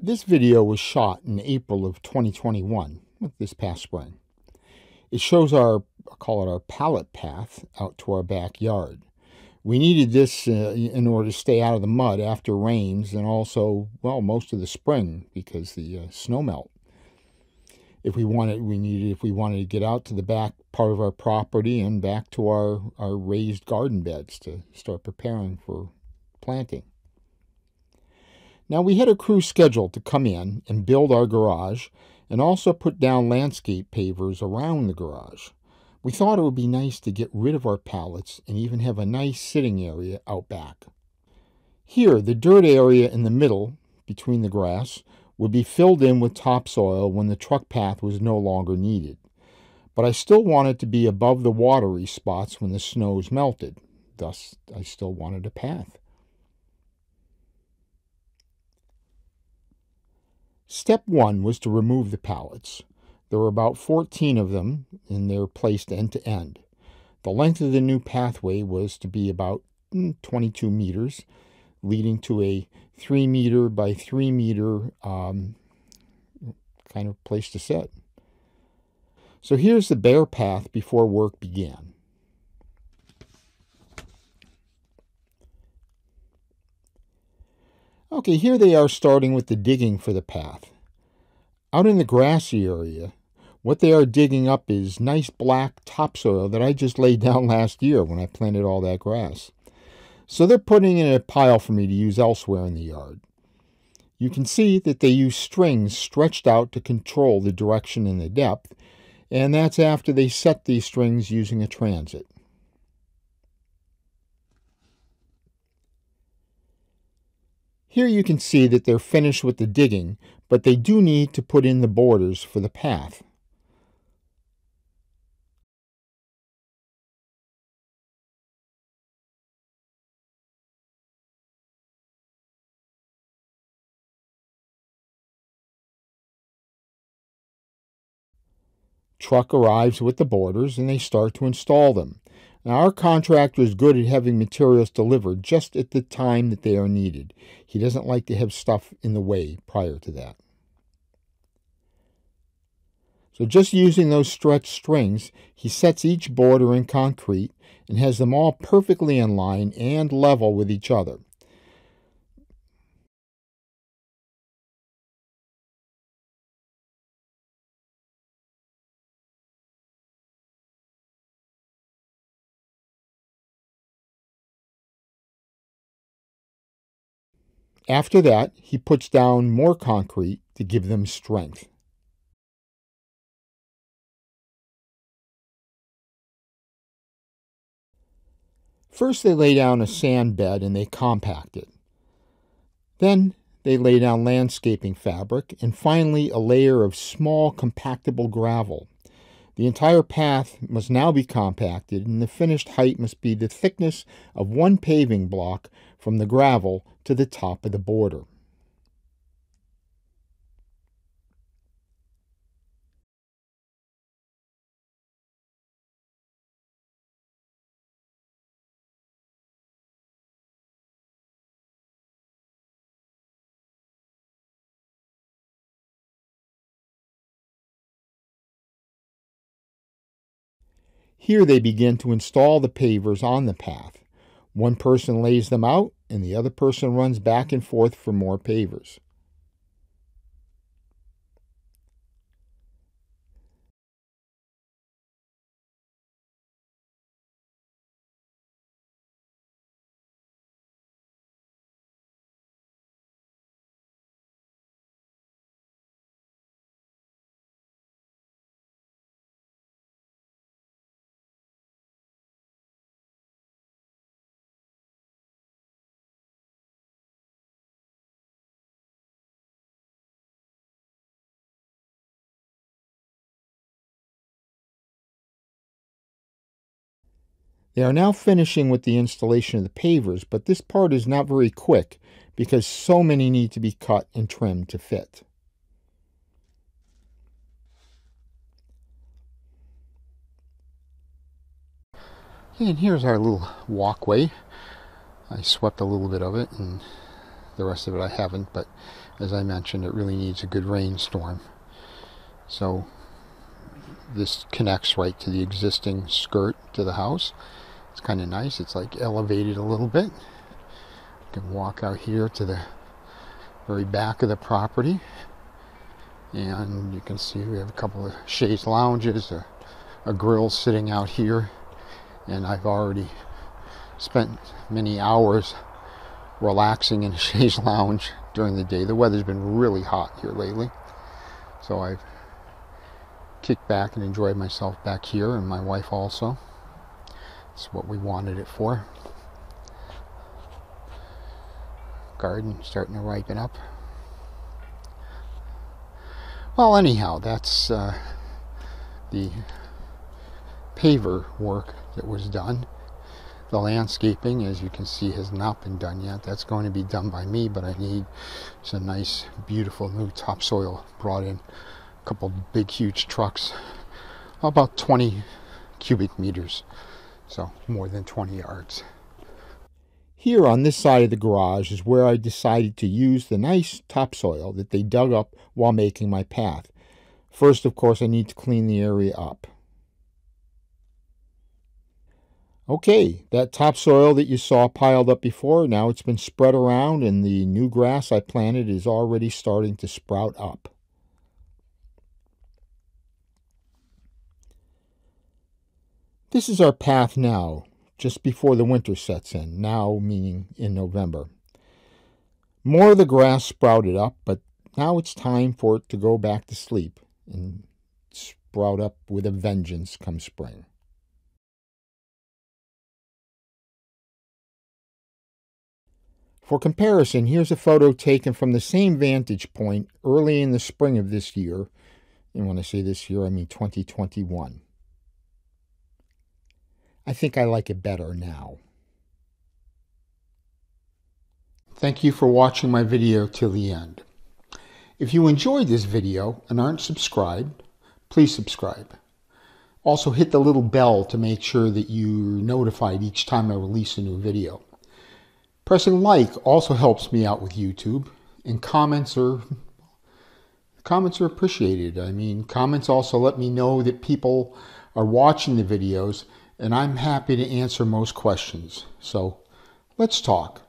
This video was shot in April of 2021, this past spring. It shows our, I'll call it our pallet path out to our backyard. We needed this uh, in order to stay out of the mud after rains and also, well, most of the spring because the uh, snow melt. If we wanted, we needed, if we wanted to get out to the back part of our property and back to our, our raised garden beds to start preparing for planting. Now we had a crew scheduled to come in and build our garage and also put down landscape pavers around the garage. We thought it would be nice to get rid of our pallets and even have a nice sitting area out back. Here, the dirt area in the middle, between the grass, would be filled in with topsoil when the truck path was no longer needed. But I still wanted to be above the watery spots when the snows melted. Thus, I still wanted a path. Step one was to remove the pallets. There were about 14 of them, and they're placed end to end. The length of the new pathway was to be about mm, 22 meters, leading to a 3 meter by 3 meter um, kind of place to sit. So here's the bare path before work began. Okay, here they are starting with the digging for the path. Out in the grassy area, what they are digging up is nice black topsoil that I just laid down last year when I planted all that grass. So they're putting it in a pile for me to use elsewhere in the yard. You can see that they use strings stretched out to control the direction and the depth, and that's after they set these strings using a transit. Here you can see that they're finished with the digging, but they do need to put in the borders for the path. Truck arrives with the borders and they start to install them. Now, our contractor is good at having materials delivered just at the time that they are needed. He doesn't like to have stuff in the way prior to that. So just using those stretched strings, he sets each border in concrete and has them all perfectly in line and level with each other. After that, he puts down more concrete to give them strength. First, they lay down a sand bed and they compact it. Then, they lay down landscaping fabric and finally a layer of small compactable gravel. The entire path must now be compacted and the finished height must be the thickness of one paving block from the gravel to the top of the border. Here they begin to install the pavers on the path. One person lays them out, and the other person runs back and forth for more pavers. They are now finishing with the installation of the pavers, but this part is not very quick because so many need to be cut and trimmed to fit. And here's our little walkway. I swept a little bit of it and The rest of it I haven't, but as I mentioned, it really needs a good rainstorm. So this connects right to the existing skirt to the house. It's kind of nice. It's like elevated a little bit. You can walk out here to the very back of the property. And you can see we have a couple of chaise lounges, a, a grill sitting out here. And I've already spent many hours relaxing in a chaise lounge during the day. The weather's been really hot here lately. So I've kicked back and enjoyed myself back here, and my wife also. That's what we wanted it for. Garden starting to ripen up. Well, anyhow, that's uh, the paver work that was done. The landscaping, as you can see, has not been done yet. That's going to be done by me, but I need some nice, beautiful new topsoil brought in. A couple big, huge trucks, about 20 cubic meters, so more than 20 yards. Here on this side of the garage is where I decided to use the nice topsoil that they dug up while making my path. First, of course, I need to clean the area up. Okay, that topsoil that you saw piled up before, now it's been spread around and the new grass I planted is already starting to sprout up. This is our path now, just before the winter sets in, now meaning in November. More of the grass sprouted up, but now it's time for it to go back to sleep and sprout up with a vengeance come spring. For comparison, here's a photo taken from the same vantage point early in the spring of this year. And when I say this year, I mean 2021. I think I like it better now. Thank you for watching my video till the end. If you enjoyed this video and aren't subscribed, please subscribe. Also hit the little bell to make sure that you're notified each time I release a new video. Pressing like also helps me out with YouTube, and comments are comments are appreciated. I mean, comments also let me know that people are watching the videos, and I'm happy to answer most questions. So, let's talk.